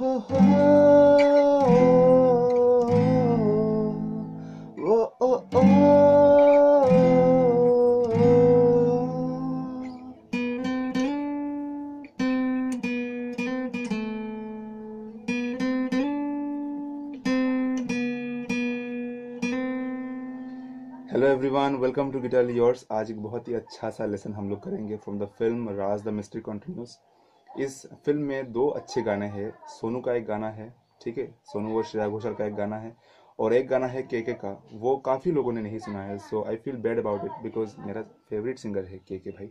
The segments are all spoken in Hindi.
ho, ho. Hello everyone welcome to guitar yours आज एक बहुत ही अच्छा सा लेसन हम लोग करेंगे from the film Raaz the mystery continues इस फ़िल्म में दो अच्छे गाने हैं। सोनू का एक गाना है, ठीक है? सोनू और श्रेया घोषाल का एक गाना है और एक गाना है के के। का वो काफ़ी लोगों ने नहीं सुना है so I feel bad about it because मेरा फेवरेट सिंगर है के के भाई।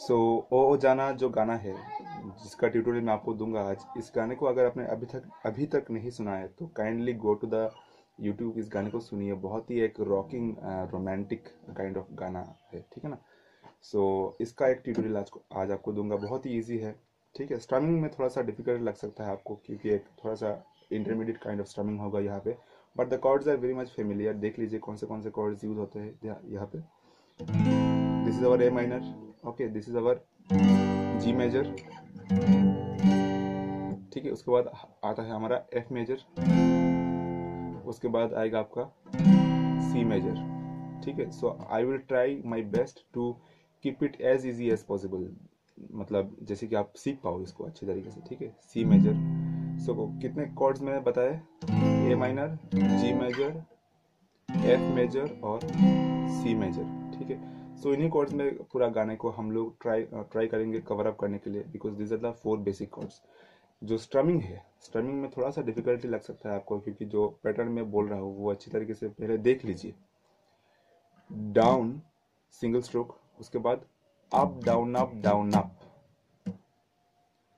सो ओ ओ जाना जो गाना है, जिसका ट्यूटोरियल मैं आपको दूँगा आज, इस गाने को अगर आपने अभी तक अभी तक नहीं सुना है तो kindly go to the YouTube इस गाने को सुनिए। बहुत ही एक रॉकिंग रोमांटिक काइंड ऑफ़ गाना है, ठीक है ना? सो so, इसका एक ट्यूटोरियल आज आज आपको दूँगा। बहुत ही इजी है। ठीक है? स्ट्रमिंग में थोड़ा सा डिफ़िकल्ट लग सकता है आपको क्योंकि एक थोड़ा सा इंटरमीडिएट काइंड ऑफ़ स्ट्रमिंग होगा यहाँ पे। But the chords are very much familiar देख लीजिए कौन से कौन से कॉर्ड्स यूज़ होते हैं यहाँ पे। This is our A minor okay this is our G major ठीक है? उसके बाद आता है हमारा एफ़ मेजर उसके बाद आएगा आपका सी मेजर ठीक है? So I will try my best to keep it as easy as possible मतलब जैसे कि आप सीख पाओ इसको अच्छे तरीके से, ठीक है? सी मेजर सो कितने कॉर्ड्स में बताए? A minor G major F major और सी मेजर ठीक है? सो इन्हीं कॉर्ड्स में पूरा गाने को हम लोग ट्राई ट्राई करेंगे कवर अप करने के लिए because this are the four basic chords जो स्ट्रमिंग है स्ट्रमिंग में थोड़ा सा डिफिकल्टी लग सकता है आपको क्योंकि जो पैटर्न में बोल रहा हूँ वो अच्छी तरीके से पहले देख लीजिए। डाउन सिंगल स्ट्रोक उसके बाद up down up down up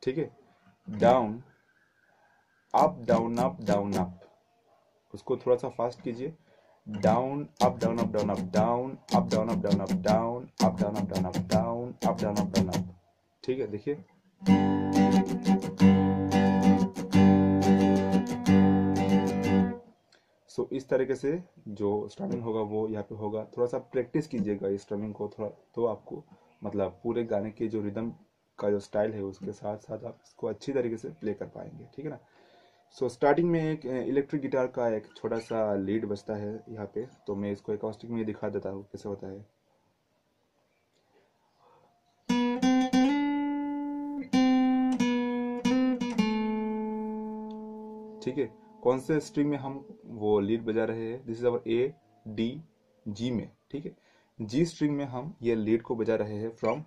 ठीक है down up down up down up उसको थोड़ा सा फास्ट कीजिए down up down up down up down up down up down up down up down up down up down up down up down up ठीक है देखिए इस तरीके से जो स्ट्रमिंग होगा वो यहाँ पे होगा। थोड़ा सा प्रैक्टिस कीजिएगा इस स्ट्रमिंग को थोड़ा तो आपको मतलब पूरे गाने के जो रिदम का जो स्टाइल है उसके साथ साथ आप इसको अच्छी तरीके से प्ले कर पाएँगे ठीक है ना? सो so, स्टार्टिंग में एक इलेक्ट्रिक गिटार का एक छोटा सा लीड बजता है यहाँ पे। तो मैं इसको एकॉस्टिक में दिखा देता हूँ कैसे होता है। ठीक है? कौन से स्ट्रिंग में हम वो लीड बजा रहे हैं? This is our A D G में, ठीक है? जी स्ट्रिंग में हम ये लीड को बजा रहे हैं फ्रॉम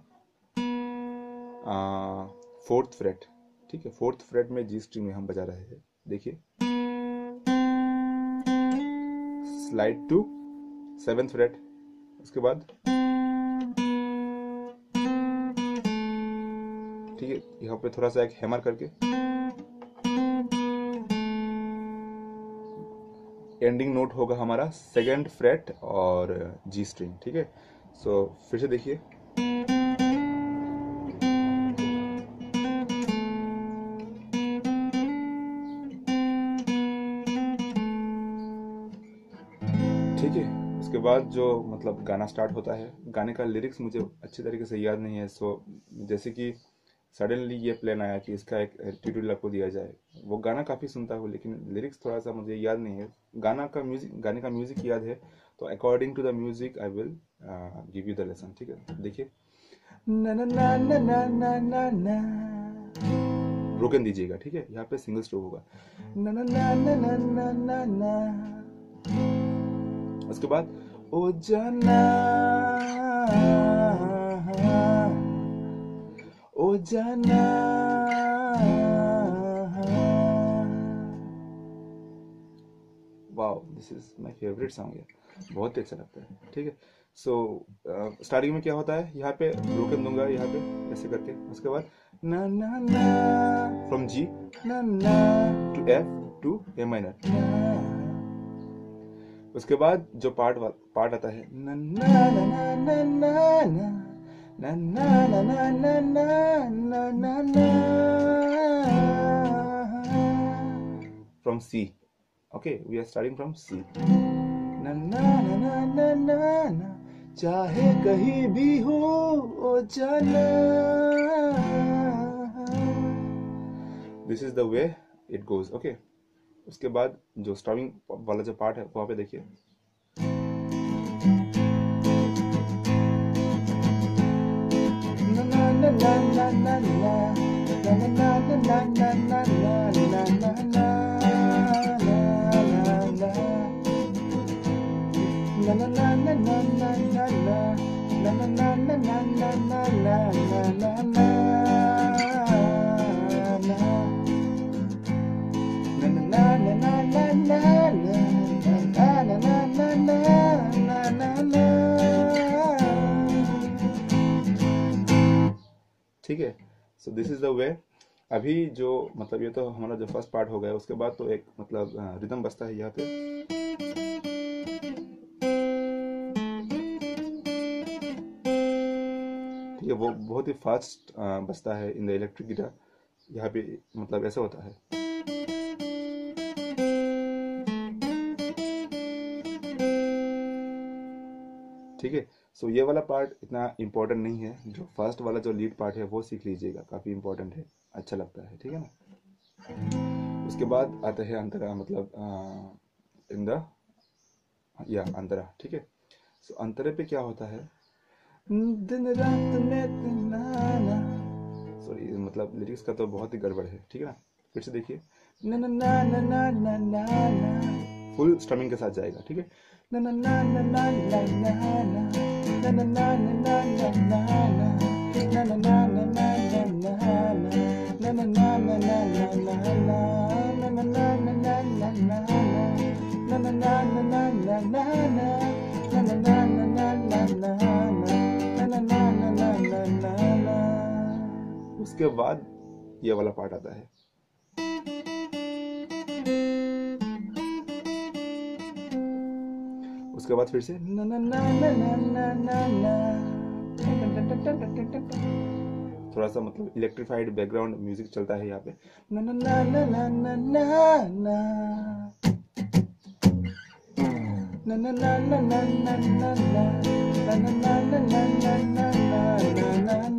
फोर्थ फ्रेट ठीक है? फोर्थ फ्रेट में जी स्ट्रिंग में हम बजा रहे हैं। देखिए। स्लाइड टू सेवेंथ फ्रेट उसके बाद। ठीक है, यहाँ पे थोड़ा सा एक हैमर करके। एंडिंग नोट होगा हमारा सेकेंड फ्रेट और जी स्ट्रिंग ठीक है? सो फिर से देखिए। ठीक है, उसके बाद जो मतलब गाना स्टार्ट होता है, गाने का लिरिक्स मुझे अच्छे तरीके से याद नहीं है सो जैसे कि सडनली ये प्लान आया कि इसका एक ट्यूटोरियल आपको दिया जाए वो गाना काफ़ी सुनता हूँ लेकिन लिरिक्स थोड़ा सा मुझे याद नहीं है गाना का म्यूज़िक गाने का म्यूज़िक याद है तो according to the music I will give you the lesson ठीक है देखिए रोकन दीजिएगा ठीक है यहाँ पे सिंगल स्ट्रोक होगा उसके बाद ओ जाना जाना wow this is my favourite song है बहुत ही अच्छा लगता है ठीक है सो स्टार्टिंग में क्या होता है यहाँ पे रोकन दूँगा यहाँ पे ऐसे करके उसके बाद ना ना ना फ्रॉम जी ना ना to F to A minor उसके बाद जो पार्ट पार्ट आता है ना ना ना ना ना ना na na na na na C. Okay, we are starting from C. Na na na na na na na चाहे कहीं भी हो ओ जाना this is the way it goes okay उसके बाद जो स्ट्रमिंग वाला जो पार्ट है वहाँ पे देखिए ठीक है? So this is the way अभी जो मतलब ये तो हमारा जो फ़र्स्ट पार्ट हो गया, उसके बाद तो एक मतलब रिदम बसता है यहाँ पे। ठीक है वो बहुत ही फास्ट बसता है इन द इलेक्ट्रिक गिटार यहाँ पे मतलब ऐसा होता है। ठीक है? सो ये वाला पार्ट इतना इम्पोर्टेंट नहीं है। जो फ़र्स्ट वाला जो लीड पार्ट है, वो सीख लीजिएगा। काफ़ी इम्पोर्टेंट है। अच्छा लगता है। ठीक है ना? उसके बाद आता है अंतरा मतलब इन द या अंतरा। ठीक है? सो अंतरे पे क्या होता है? दिन रात में सॉरी मतलब लिरिक्स का तो बहुत ही गड़बड़ है ठीक है ना फिर से देखिए ना ना ना ना ना ना ना ना फुल स्ट्रमिंग के साथ जाएगा ठीक है ना ना ना ना ना ना ना ना ना ना ना ना ना ना ना ना उसके बाद ये वाला पार्ट आता है उसके बाद फिर से ना ना ना ना ना ना ना थोड़ा सा मतलब इलेक्ट्रिफाइड बैकग्राउंड म्यूज़िक चलता है यहाँ पे ना ना ना ना ना ना ना ना na na na na na na na na na na na na na na na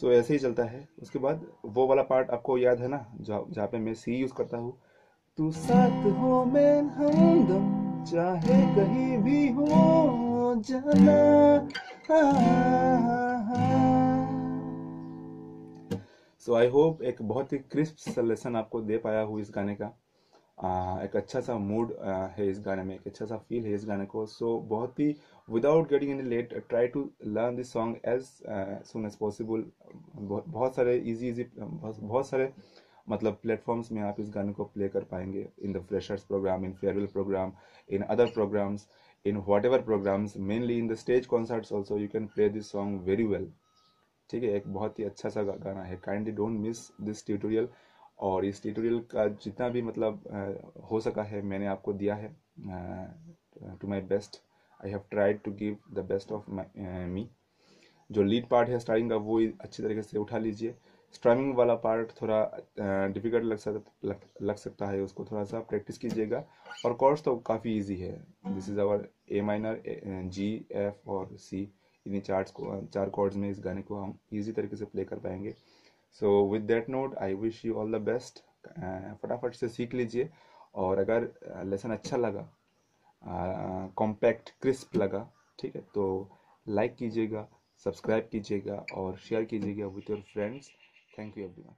सो so, ऐसे ही चलता है। उसके बाद वो वाला पार्ट आपको याद है ना जहाँ पे मैं सी यूज़ करता हूँ। तू साथ हो मैं हमदम चाहे कहीं भी हो जाना। सो आई होप एक बहुत ही क्रिस्प लेसन आपको दे पाया हूँ इस गाने का। एक अच्छा सा मूड है इस गाने में, एक अच्छा सा फील है इस गाने को। सो बहुत ही without getting any late try to learn this song as soon as possible बहुत सारे इजी इजी बहुत सारे मतलब प्लेटफॉर्म्स में आप इस गाने को प्ले कर पाएँगे। In the freshers program in farewell program in other programs in whatever programs mainly in the stage concerts also you can play this song very well ठीक है, एक बहुत ही अच्छा सा गाना है। Kindly don't miss this tutorial और इस ट्यूटोरियल का जितना भी मतलब हो सका है मैंने आपको दिया है। To my best I have tried to give the best of me जो लीड पार्ट है स्टार्टिंग का वो अच्छी तरीके से उठा लीजिए। स्ट्रमिंग वाला पार्ट थोड़ा डिफ़िकल्ट लग सकता लग, लग सकता है उसको थोड़ा सा प्रैक्टिस कीजिएगा। और कॉर्ड्स तो काफ़ी इजी है। This is our A minor G F और सी इन्हीं चार्ट्स को चार कॉर्ड्स में इस गाने को हम इजी तरीके से प्ले कर पाएँगे। So with that note I wish you all the best फटाफट से सीख लीजिए। और अगर लेसन अच्छा लगा कॉम्पैक्ट क्रिस्प लगा, ठीक है तो लाइक कीजिएगा सब्सक्राइब कीजिएगा और शेयर कीजिएगा with your friends thank you everyone